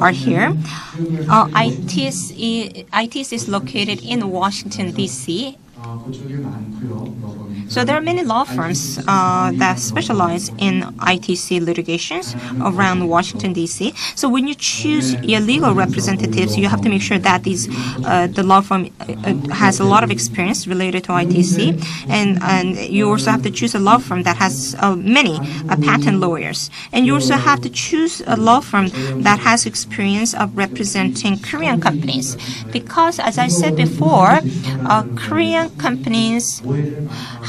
are here. Uh, is located in Washington, D.C. So there are many law firms uh, that specialize in ITC litigations around Washington D.C. So when you choose your legal representatives, you have to make sure that these uh, the law firm uh, has a lot of experience related to ITC, and and you also have to choose a law firm that has uh, many uh, patent lawyers, and you also have to choose a law firm that has experience of representing Korean companies, because as I said before, uh, Korean companies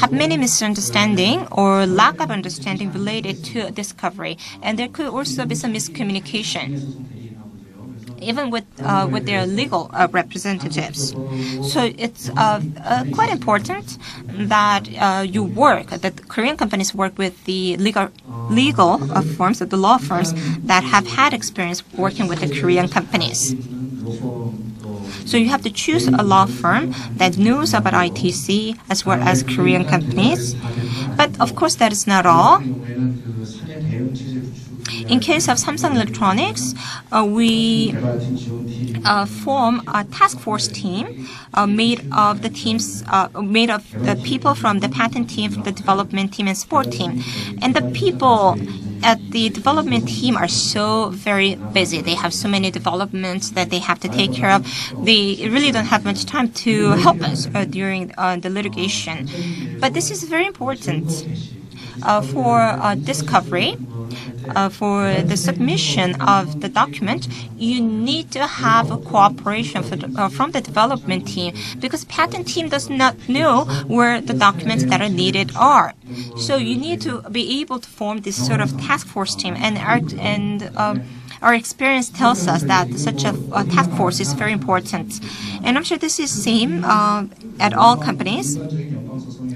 have many misunderstanding or lack of understanding related to discovery, and there could also be some miscommunication even with uh, with their legal uh, representatives. So it's uh, uh quite important that uh, you work, that Korean companies work with the legal legal uh, firms, the law firms that have had experience working with the Korean companies. So you have to choose a law firm that knows about ITC as well as Korean companies. But of course, that is not all. In case of Samsung Electronics, uh, we uh, form a task force team uh, made of the teams, uh, made of the people from the patent team, the development team, and support team. And the people at the development team are so very busy. They have so many developments that they have to take care of. They really don't have much time to help us uh, during uh, the litigation. But this is very important uh, for uh, discovery. Uh, for the submission of the document, you need to have a cooperation the, uh, from the development team because patent team does not know where the documents that are needed are. So you need to be able to form this sort of task force team and and um, our experience tells us that such a, a, task force is very important. And I'm sure this is same uh, at all companies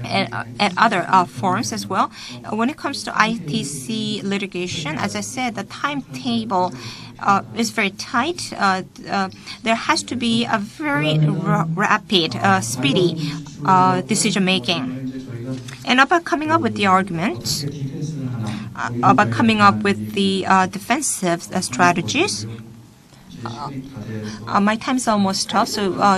at other uh, forums as well. When it comes to ITC litigation, as I said, the timetable uh, is very tight. Uh, uh, there has to be a very rapid, uh, speedy uh, decision making. And about coming up with the argument, uh, about coming up with the defensive strategies, my time is almost up, so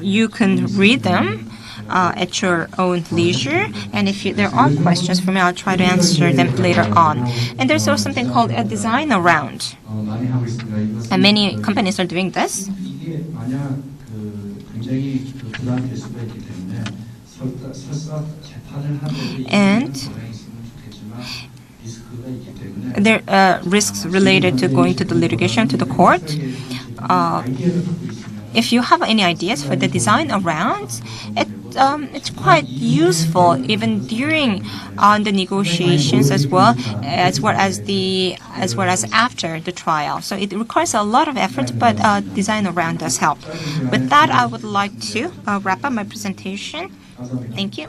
you can read them uh, at your own leisure. And if you, there are questions for me, I'll try to answer them later on. And there's also something called a design around. And many companies are doing this. And there are risks related to going to the litigation to the court. Uh, if you have any ideas for the design around, it um, it's quite useful even during on the negotiations as well as well as the as well as after the trial. So it requires a lot of effort, but uh, design around does help. With that, I would like to uh, wrap up my presentation. Thank you.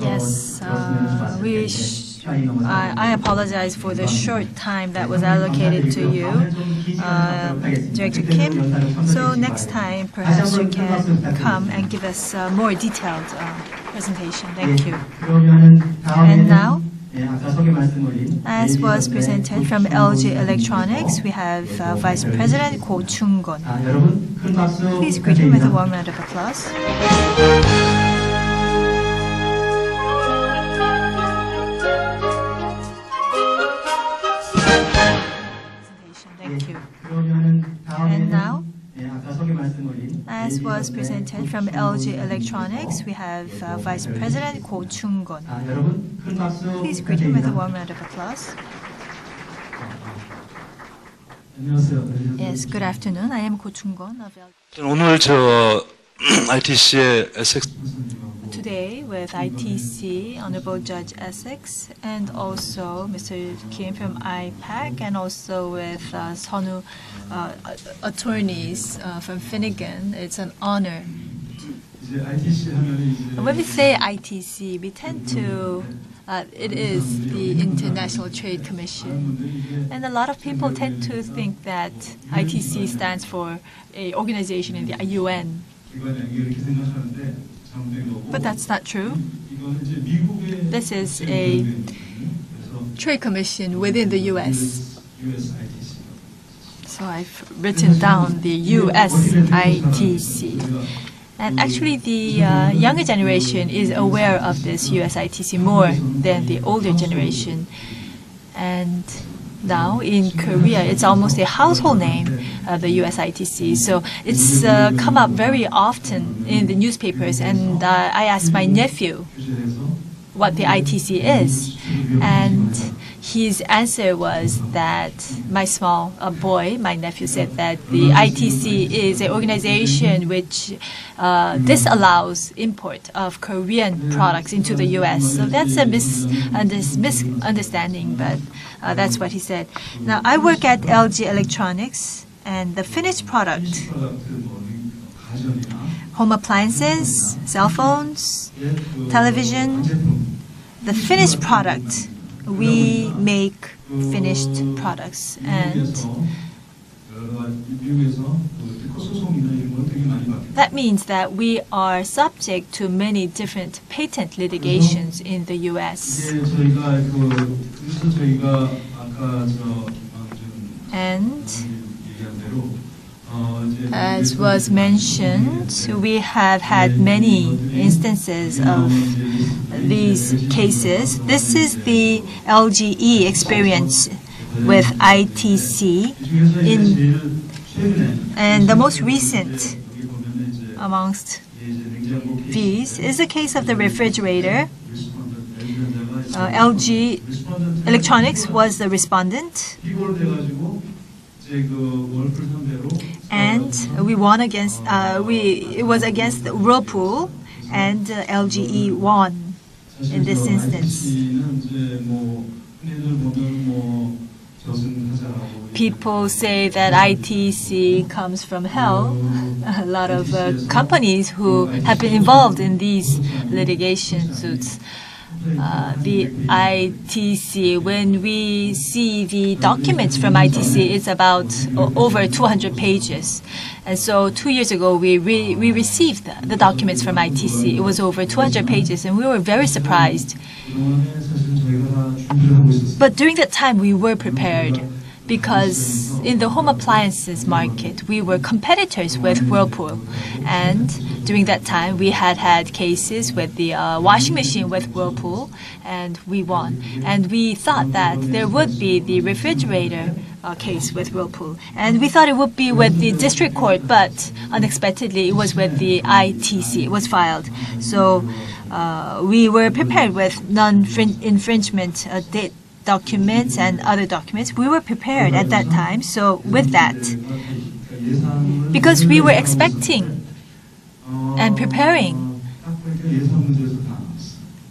Yes, uh, we. I, I, apologize for the short time that was allocated to you, uh, Director Kim. So next time, perhaps you can come and give us a more detailed uh, presentation. Thank you. And now, as was presented from LG Electronics, we have uh, Vice President Ko Chung-gon. Please greet him with a warm round of applause. As was presented from LG Electronics, we have uh, Vice President Ko Chung-gon. Please greet him with a warm round of applause. Yes, good afternoon. I am Ko Chung-gon of LG. 오늘 저 ITC의 SX today with ITC, Honorable Judge Essex, and also Mr. Kim from IPAC, and also with uh, Sonu uh, attorneys uh, from Finnegan. It's an honor. When we say ITC, we tend to uh, it is the International Trade Commission. And a lot of people tend to think that ITC stands for a organization in the UN. But that's not true. This is a trade commission within the U.S. So I've written down the USITC. And actually, the uh, younger generation is aware of this USITC more than the older generation. And now in Korea, it's almost a household name, uh, the USITC. So it's uh, come up very often in the newspapers. And uh, I asked my nephew what the ITC is. And his answer was that my small uh, boy, my nephew, said that the ITC is an organization which uh, disallows import of Korean products into the U.S. So that's a mis- misunderstanding, but uh, that's what he said. Now, I work at LG Electronics, and the finished product home appliances, cell phones, television, the finished product we make finished products and that means that we are subject to many different patent litigations in the US. And as was mentioned, we have had many instances of these cases. This is the LGE experience with ITC in and the most recent amongst these is the case of the refrigerator. Uh, LG Electronics was the respondent and we won against uh, we it was against Whirlpool and uh, LGE won in this instance. People say that ITC comes from hell. A lot of uh, companies who have been involved in these litigation suits uh, the ITC, when we see the documents from ITC, it's about over 200 pages. And so two years ago, we, re we received the documents from ITC. It was over 200 pages, and we were very surprised. But during that time, we were prepared because in the home appliances market, we were competitors with Whirlpool. And during that time, we had had cases with the uh, washing machine with Whirlpool, and we won. And we thought that there would be the refrigerator uh, case with Whirlpool. And we thought it would be with the district court, but unexpectedly, it was with the ITC. It was filed. So uh, we were prepared with non-infringement uh, date documents and other documents. We were prepared at that time. So with that, because we were expecting and preparing,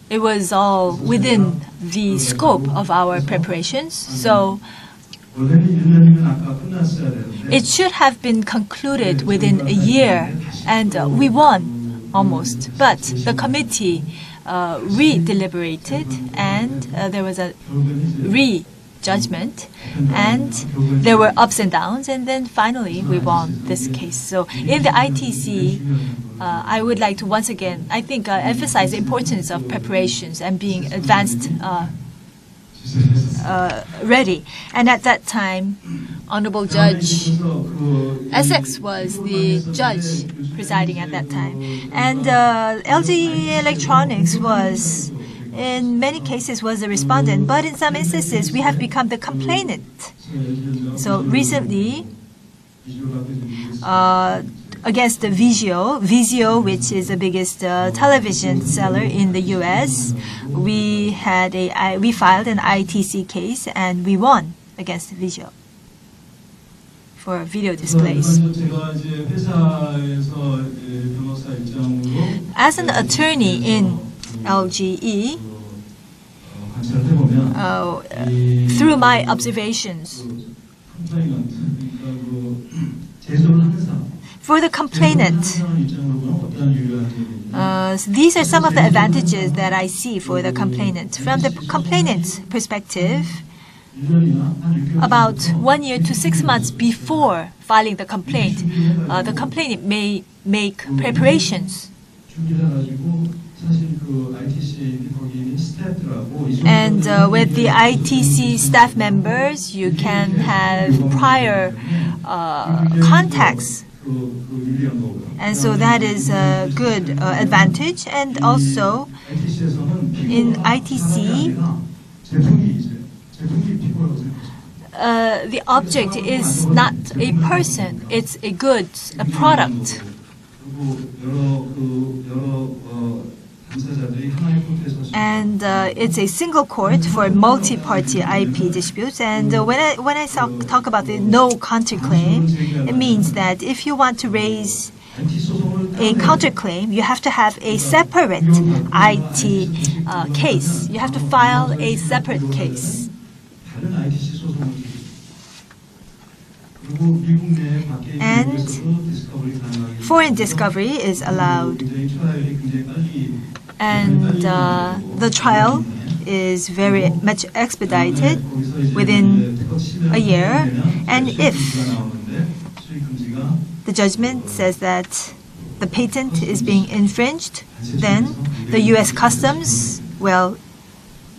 it was all within the scope of our preparations. So it should have been concluded within a year, and uh, we won almost. But the committee uh, re-deliberated and uh, there was a re-judgment and there were ups and downs and then finally we won this case. So in the ITC, uh, I would like to once again, I think, uh, emphasize the importance of preparations and being advanced uh, uh, ready. And at that time, Honorable Judge Essex was the judge presiding at that time. And uh, LG Electronics was, in many cases, was the respondent, but in some instances, we have become the complainant. So recently, uh, against the Vizio, Vizio, which is the biggest uh, television seller in the U.S. We had a we filed an ITC case and we won against Vizio for video displays. As an attorney in LGE, uh, through my observations, for the complainant, uh, these are some of the advantages that I see for the complainant. From the complainant's perspective, about one year to six months before filing the complaint, uh, the complainant may make preparations. And uh, with the ITC staff members, you can have prior uh, contacts. And so that is a good uh, advantage. And also, in ITC, uh, the object is not a person, it's a good, a product. And uh, it's a single court for multi-party IP disputes. And uh, when I when I talk about the no counterclaim, it means that if you want to raise a counterclaim, you have to have a separate IT uh, case. You have to file a separate case. And foreign discovery is allowed. And uh, the trial is very much expedited within a year. And if the judgment says that the patent is being infringed, then the U.S. Customs will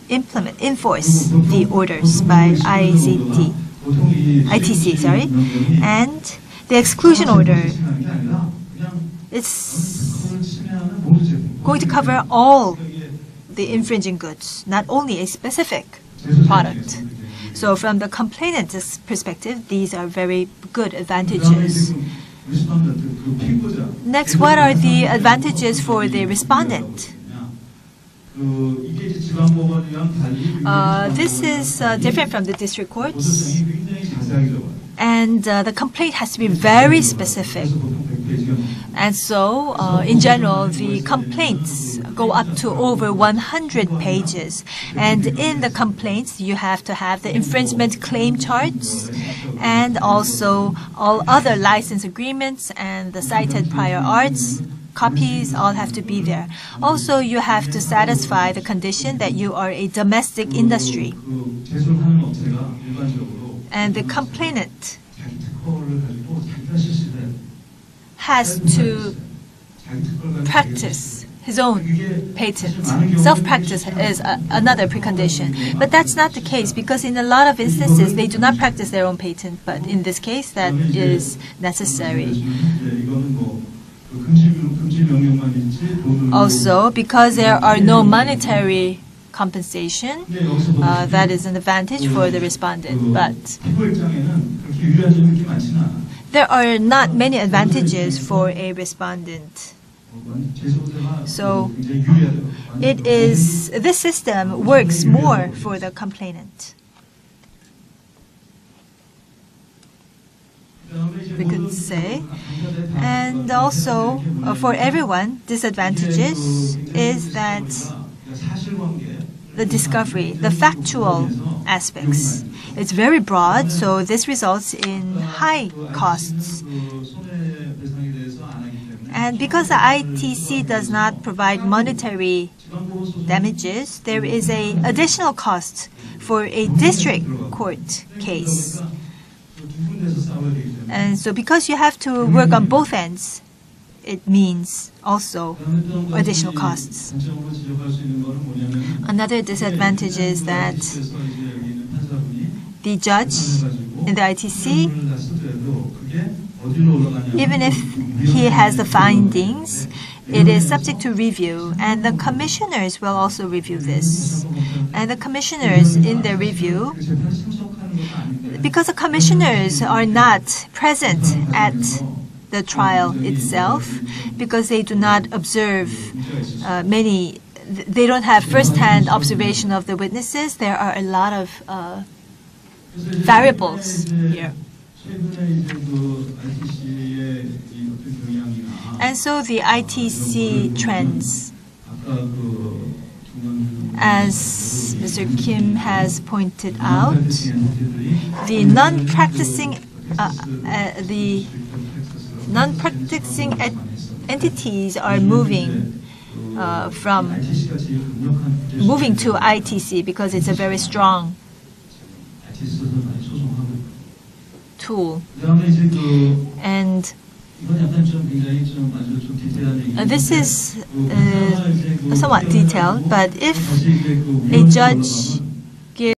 implement, enforce the orders by ICT, ITC, sorry, and the exclusion order is going to cover all the infringing goods, not only a specific product. So from the complainant's perspective, these are very good advantages. Next, what are the advantages for the respondent? Uh, this is uh, different from the district courts, and uh, the complaint has to be very specific. And so, uh, in general, the complaints go up to over 100 pages. And in the complaints, you have to have the infringement claim charts and also all other license agreements and the cited prior arts copies all have to be there. Also, you have to satisfy the condition that you are a domestic industry. And the complainant has to practice his own patent. Self-practice is a, another precondition. But that's not the case because in a lot of instances they do not practice their own patent. But in this case, that is necessary. Also, because there are no monetary compensation, uh, that is an advantage for the respondent. But there are not many advantages for a respondent. So it is this system works more for the complainant. We could say, and also uh, for everyone, disadvantages is that the discovery, the factual aspects. It's very broad, so this results in high costs. And because the ITC does not provide monetary damages, there is a additional cost for a district court case. And so because you have to work on both ends, it means also additional costs. Another disadvantage is that the judge in the ITC, even if he has the findings, it is subject to review, and the commissioners will also review this. And the commissioners, in their review, because the commissioners are not present at the trial itself, because they do not observe uh, many, they don't have first-hand observation of the witnesses. There are a lot of uh, variables here. And so the ITC trends, as Mr. Kim has pointed out, the non-practicing uh, uh, the non-practicing entities are moving uh, from moving to ITC because it's a very strong tool. And uh, this is uh, somewhat detailed, but if a judge